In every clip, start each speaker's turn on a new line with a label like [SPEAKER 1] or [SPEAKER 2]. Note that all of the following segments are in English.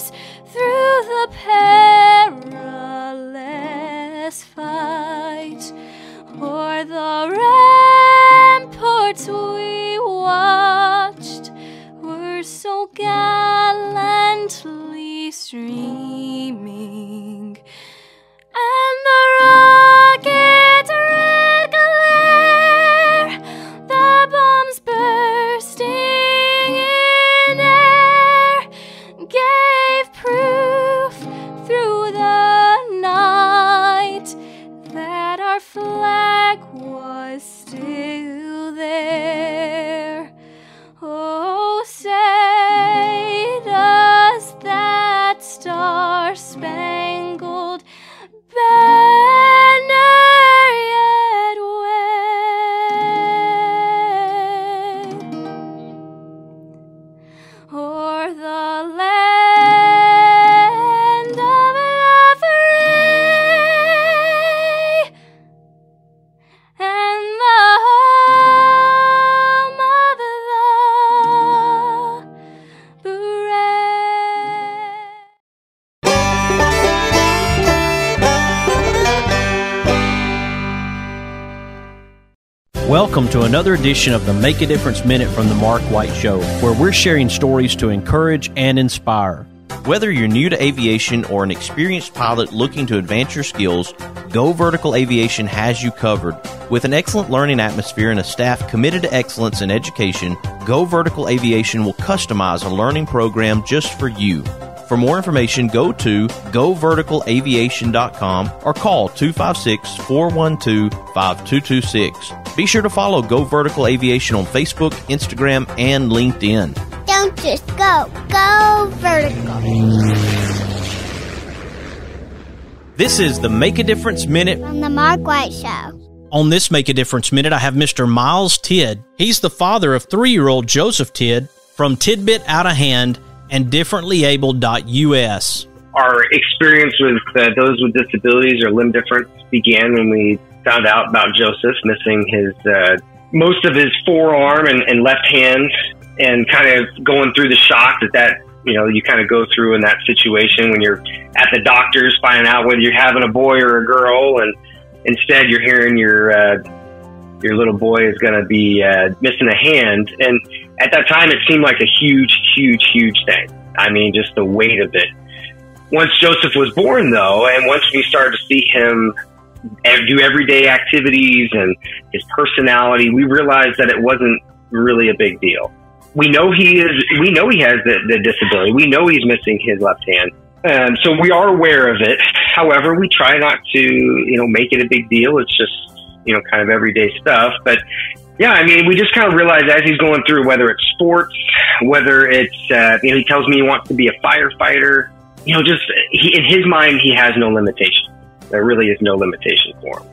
[SPEAKER 1] through the perilous fight. O'er the ramparts we watched were so gallantly streaming
[SPEAKER 2] Welcome to another edition of the Make a Difference Minute from the Mark White Show, where we're sharing stories to encourage and inspire. Whether you're new to aviation or an experienced pilot looking to advance your skills, Go Vertical Aviation has you covered. With an excellent learning atmosphere and a staff committed to excellence in education, Go Vertical Aviation will customize a learning program just for you. For more information, go to goverticalaviation.com or call 256 412 5226. Be sure to follow Go Vertical Aviation on Facebook, Instagram, and LinkedIn.
[SPEAKER 3] Don't just go, go vertical.
[SPEAKER 2] This is the Make a Difference Minute.
[SPEAKER 3] On the Mark White Show.
[SPEAKER 2] On this Make a Difference Minute, I have Mr. Miles Tidd. He's the father of three year old Joseph Tidd from Tiddbit Out of Hand and differentlyable.us.
[SPEAKER 4] our experience with uh, those with disabilities or limb difference began when we found out about Joseph missing his uh, most of his forearm and, and left hand, and kind of going through the shock that that you know you kind of go through in that situation when you're at the doctor's finding out whether you're having a boy or a girl, and instead you're hearing your uh, your little boy is going to be uh, missing a hand, and at that time it seemed like a huge, huge, huge thing. I mean, just the weight of it once Joseph was born, though, and once we started to see him do everyday activities and his personality, we realized that it wasn't really a big deal. We know he is. We know he has the, the disability. We know he's missing his left hand. Um, so we are aware of it. However, we try not to, you know, make it a big deal. It's just, you know, kind of everyday stuff. But yeah, I mean, we just kind of realize as he's going through, whether it's sports, whether it's, uh, you know, he tells me he wants to be a firefighter. You know, just he, in his mind, he has no limitation. There really is no limitation for him.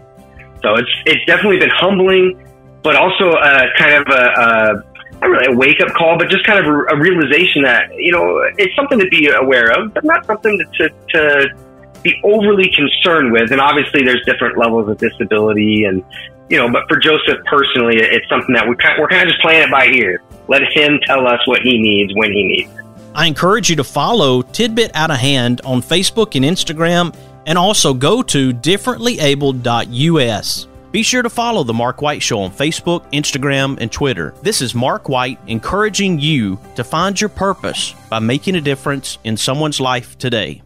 [SPEAKER 4] So it's it's definitely been humbling, but also uh, kind of a, a not really a wake up call, but just kind of a, a realization that you know it's something to be aware of, but not something to, to, to be overly concerned with. And obviously, there's different levels of disability, and you know, but for Joseph personally, it's something that we kind we're kind of just playing it by ear. Let him tell us what he needs when he needs it.
[SPEAKER 2] I encourage you to follow Tiddbit Out of Hand on Facebook and Instagram, and also go to differentlyable.us. Be sure to follow The Mark White Show on Facebook, Instagram, and Twitter. This is Mark White encouraging you to find your purpose by making a difference in someone's life today.